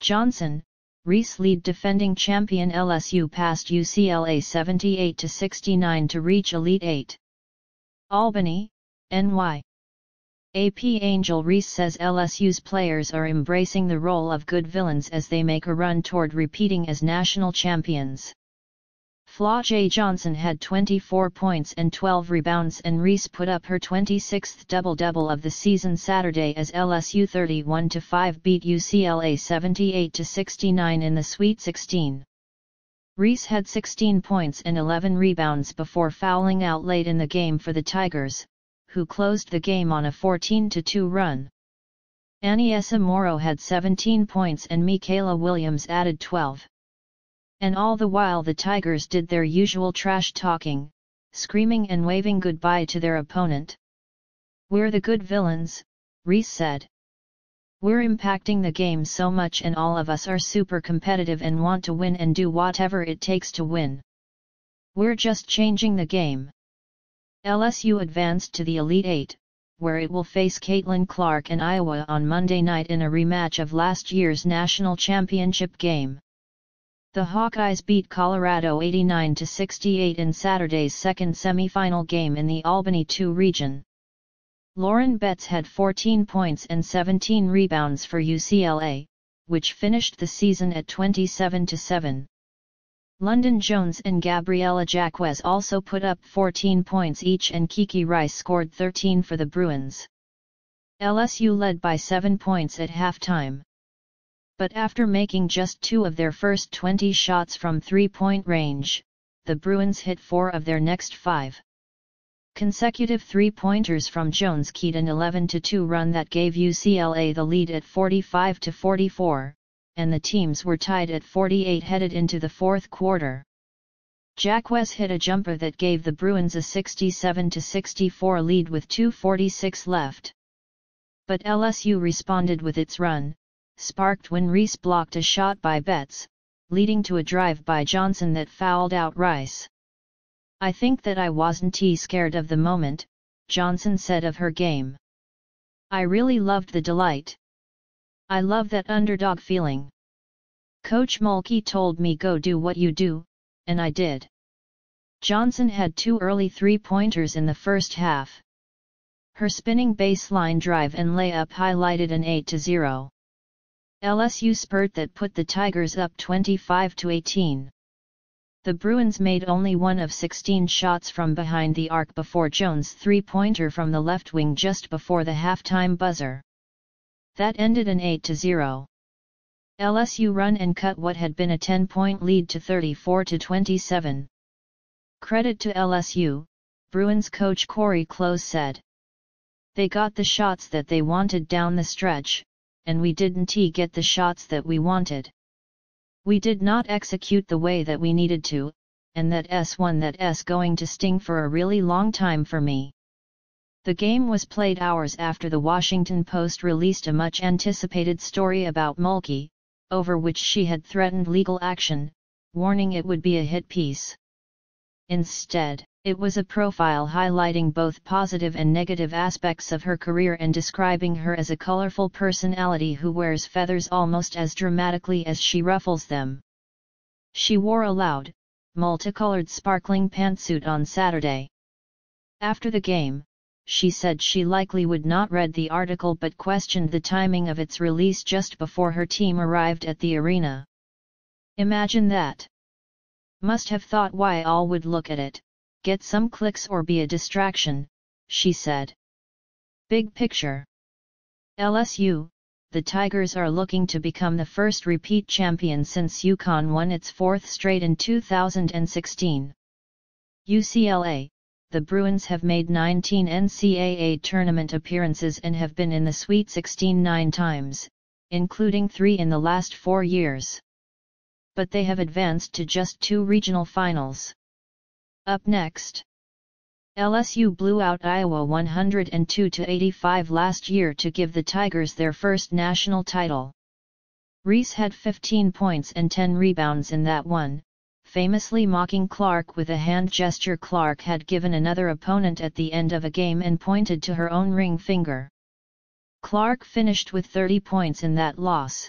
Johnson, Reese lead defending champion LSU past UCLA 78-69 to reach Elite 8. Albany, NY. AP Angel Reese says LSU's players are embracing the role of good villains as they make a run toward repeating as national champions. Flau'jae Johnson had 24 points and 12 rebounds and Reese put up her 26th double-double of the season Saturday as LSU 31-5 beat UCLA 78-69 in the Sweet 16. Reese had 16 points and 11 rebounds before fouling out late in the game for the Tigers, who closed the game on a 14-2 run. Aneesah Morrow had 17 points and Mikaylah Williams added 12. And all the while the Tigers did their usual trash talking, screaming and waving goodbye to their opponent. We're the good villains, Reese said. We're impacting the game so much and all of us are super competitive and want to win and do whatever it takes to win. We're just changing the game. LSU advanced to the Elite Eight, where it will face Caitlin Clark and Iowa on Monday night in a rematch of last year's national championship game. The Hawkeyes beat Colorado 89-68 in Saturday's second semifinal game in the Albany 2 region. Lauren Betts had 14 points and 17 rebounds for UCLA, which finished the season at 27-7. Londynn Jones and Gabriela Jaquez also put up 14 points each and Kiki Rice scored 13 for the Bruins. LSU led by 7 points at halftime but after making just two of their first 20 shots from three-point range, the Bruins hit four of their next five. Consecutive three-pointers from Jones keyed an 11-2 run that gave UCLA the lead at 45-44, and the teams were tied at 48 headed into the fourth quarter. Jaquez hit a jumper that gave the Bruins a 67-64 lead with 2.46 left. But LSU responded with its run, sparked when Reese blocked a shot by Betts, leading to a drive by Johnson that fouled out Rice. I think that I wasn't too scared of the moment, Johnson said of her game. I really loved the delight. I love that underdog feeling. Coach Mulkey told me go do what you do, and I did. Johnson had two early three-pointers in the first half. Her spinning baseline drive and layup highlighted an 8-0. LSU spurt that put the Tigers up 25 to 18. The Bruins made only one of 16 shots from behind the arc before Jones' three-pointer from the left wing just before the halftime buzzer. That ended an 8-0. LSU run and cut what had been a 10-point lead to 34-27. Credit to LSU, Bruins coach Cori Close said. They got the shots that they wanted down the stretch, and we didn't get the shots that we wanted. We did not execute the way that we needed to, and that S1 that S going to sting for a really long time for me. The game was played hours after the Washington Post released a much anticipated story about Mulkey, over which she had threatened legal action, warning it would be a hit piece. Instead, it was a profile highlighting both positive and negative aspects of her career and describing her as a colorful personality who wears feathers almost as dramatically as she ruffles them. She wore a loud, multicolored sparkling pantsuit on Saturday. After the game, she said she likely would not read the article but questioned the timing of its release just before her team arrived at the arena. Imagine that. Must have thought why all would look at it, get some clicks or be a distraction, she said. Big picture. LSU, the Tigers are looking to become the first repeat champion since UConn won its fourth straight in 2016. UCLA, the Bruins have made 19 NCAA tournament appearances and have been in the Sweet 16 nine times, including three in the last four years. But they have advanced to just two regional finals. Up next. LSU blew out Iowa 102-85 last year to give the Tigers their first national title. Reese had 15 points and 10 rebounds in that one, famously mocking Clark with a hand gesture Clark had given another opponent at the end of a game and pointed to her own ring finger. Clark finished with 30 points in that loss.